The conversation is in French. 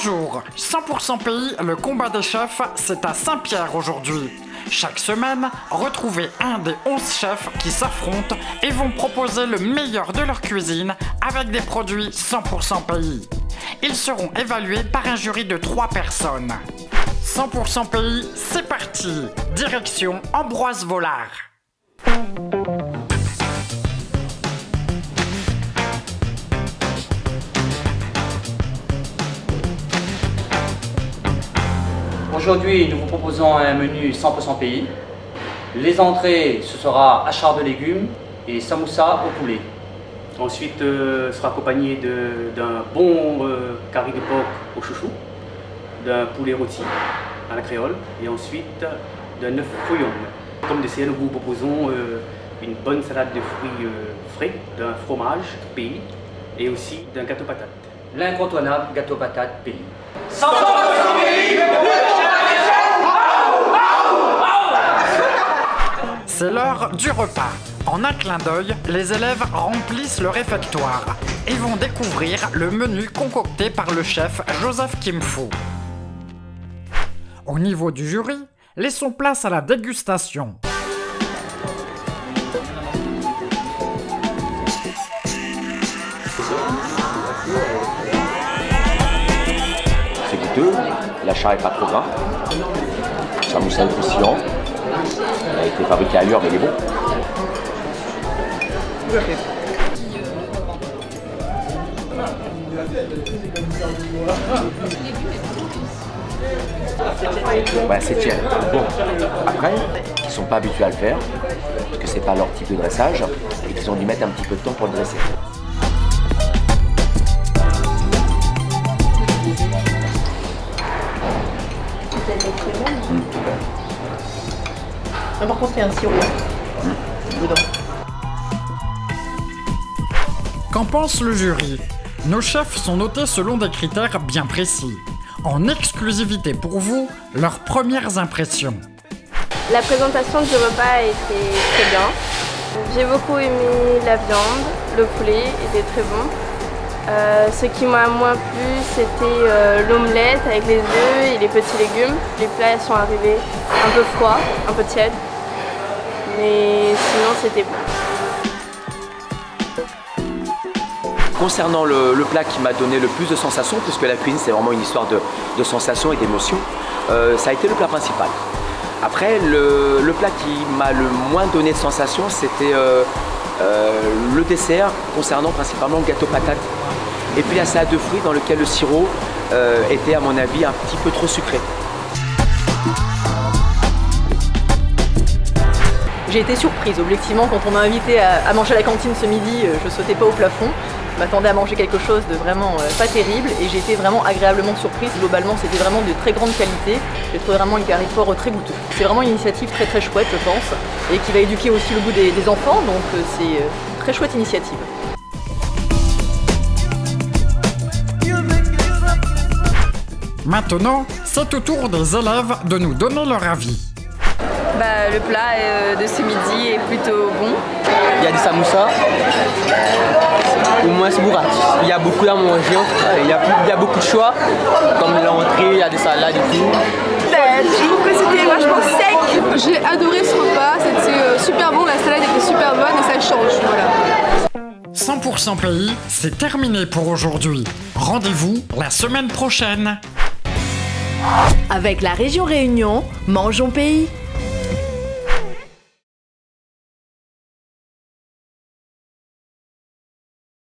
Bonjour, 100% pays, le combat des chefs, c'est à Saint-Pierre aujourd'hui. Chaque semaine, retrouvez un des 11 chefs qui s'affrontent et vont proposer le meilleur de leur cuisine avec des produits 100% pays. Ils seront évalués par un jury de 3 personnes. 100% pays, c'est parti Direction Ambroise Vollard. Aujourd'hui, nous vous proposons un menu 100% pays. Les entrées, ce sera achar de légumes et samoussa au poulet. Ensuite, euh, sera accompagné d'un bon euh, curry de porc au chouchou, d'un poulet rôti à la créole et ensuite d'un œuf fouillon. Comme dessert, nous vous proposons euh, une bonne salade de fruits euh, frais, d'un fromage pays et aussi d'un gâteau patate. L'incontournable gâteau patate pays. C'est du repas. En un clin d'œil, les élèves remplissent le réfectoire et vont découvrir le menu concocté par le chef Joseph Kimfo. Au niveau du jury, laissons place à la dégustation. C'est goûteux, l'achat est pas trop gras. Ça mousse croustillant. Il a été fabriqué ailleurs, mais il est bon. Ouais, c'est tiède. Bon. Après, ils sont pas habitués à le faire, parce que c'est pas leur type de dressage, et qu'ils ont dû mettre un petit peu de temps pour le dresser. L'important c'est un sirop dedans. Qu'en pense le jury? Nos chefs sont notés selon des critères bien précis. En exclusivité pour vous, leurs premières impressions. La présentation du repas a été très bien. J'ai beaucoup aimé la viande, le poulet était très bon. Euh, ce qui m'a moins plu, c'était euh, l'omelette avec les œufs et les petits légumes. Les plats sont arrivés un peu froids, un peu tièdes, mais sinon c'était bon. Concernant le, plat qui m'a donné le plus de sensations, puisque la cuisine c'est vraiment une histoire de, sensations et d'émotions, euh, ça a été le plat principal. Après, le, plat qui m'a le moins donné de sensations, c'était euh, euh, le dessert concernant principalement le gâteau patate. Et puis la salade de fruits dans lequel le sirop était à mon avis un petit peu trop sucré. J'ai été surprise, objectivement, quand on m'a invité à, manger à la cantine ce midi, euh, je sautais pas au plafond. Je m'attendais à manger quelque chose de vraiment euh, pas terrible et j'ai été vraiment agréablement surprise. Globalement, c'était vraiment de très grande qualité. J'ai trouvé vraiment hyper fort très goûteux. C'est vraiment une initiative très très chouette, je pense, et qui va éduquer aussi le goût des, enfants, donc euh, c'est euh, très chouette initiative. Maintenant, c'est au tour des élèves de nous donner leur avis. Bah, le plat euh, de ce midi est plutôt bon. Il y a des samoussas, au moins. Il y a beaucoup à manger, il y a, il y a beaucoup de choix, comme l'entrée, il y a des salades et tout. Ben, je trouve que c'était vachement sec. J'ai adoré ce repas, c'était euh, super bon, la salade était super bonne et ça change. Voilà. 100% pays, c'est terminé pour aujourd'hui. Rendez-vous la semaine prochaine. Avec la région Réunion, mangeons pays.